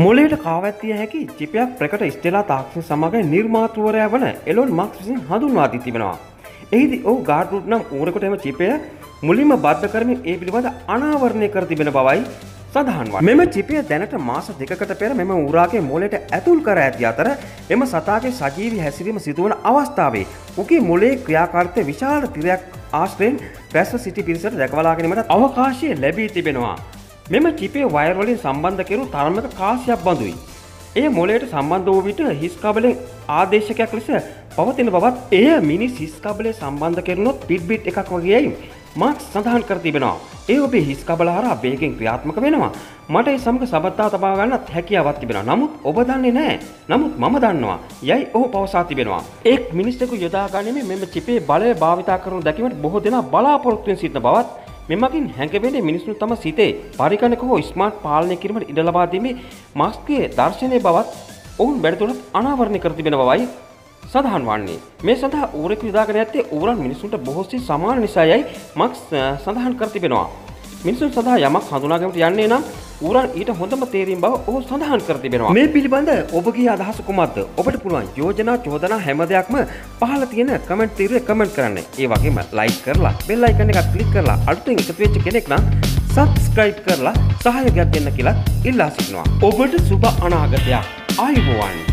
මොලේට කාවැත්තිය හැකි චිපයක් ප්‍රකට ස්ටෙලා තාක්ෂණ සමඟ නිර්මාතෘවරයා වන එලොන් මක්ස් විසින් හඳුන්වාදී තිබෙනවා. එහිදි ඔහු ගාඩරුට් නම් ඌරකට එම චිපය මුලින්ම බද්ධ කරමින් ඒ පිළිබඳ අනාවරණය කර තිබෙන බවයි සඳහන්වා මෙම චිපය දැනට මාස දෙකට පෙර මෙම ඌරාගේ මොලට ඇතුල් කර ඇති අතර එම සතාගේ සජීවි හැසිරීම සිදුවන අවස්ථාවේ උගේ මොලේ ක්‍රියාකාර්තය විශාල තිරයක් ආශ්‍රයෙන් ප්‍රැස්ව සිටි පිරිසට දැකවලාගෙනීමට අවකාශය ලැබී තිබෙනවා. මෙම චිපේ වයර්වලින් සම්බන්ධ කෙරු තරමක කාසියක් බඳුයි. එය මොලයට සම්බන්ධ වූ විට හිස්කබලෙන් ආදේශකයක් ලෙස පවතින බවත් එය මිනිස් හිස්කබලේ සම්බන්ධ කෙරුණොත් පිට්බිට් එකක් වගේයි මාක්ස් සඳහන් කර තිබෙනවා. ඒ ඔබේ හිස්කබල හරහා වේගෙන් ක්‍රියාත්මක වෙනවා. මට ඒ සමග සබත්තා තබා ගන්නත් හැකියාවක් තිබෙනවා. නමුත් ඔබ දන්නේ නැහැ. නමුත් මම දන්නවා. යයි ඔහු පවසා තිබෙනවා. එක් මිනිසෙකු යොදා ගැනීමෙන් මෙම චිපේ බලය භාවිතා කරනු දැකීමට බොහෝ දෙනා බලාපොරොත්තු වෙන සිටින බවත් මෙමගින් හැඟවෙන්නේ මිනිස්සු තම සිතේ පරිගණක හෝ ස්මාර්ට් පාලනය කිරීමට ඉඩ ලබා දීමේ මාස්ක්ගේ දර්ශනය බවත් ඔවුන් වැඩතුරත් අනාවරණය කර තිබෙන බවයි සඳහන් වන්නේ මේ සඳහා ඌරෙක් විදාගෙන ඇත්තේ ඌරන් මිනිසුන්ට බොහෝසේ සමාන නිසායයි මක්ස් සඳහන් කර තිබෙනවා. මිනිසුන් සඳහා යමක් හඳුනාගමට යන්නේ නම් ඌරන් ඊට හොඳම තේරීම් බව ඔහු සඳහන් කර තිබෙනවා. මේ පිළිබඳ ඔබගේ අදහස කුමක්ද? ඔබට පුළුවන් යෝජනා චෝදනා හැම දෙයක්ම පහළ තියෙන කමෙන්ට් තීරුවේ කමෙන්ට් කරන්න. ඒ වගේම ලයික් කරලා බෙල් අයිකන් එකත් ක්ලික් කරලා අලුතෙන් එකතු වෙච්ච කෙනෙක් නම් සබස්ක්‍රයිබ් කරලා සහයෝගයක් දෙන්න කියලා ඉල්ලා සිටිනවා. ඔබට සුබ අනාගතයක්. ආයුබෝවන්.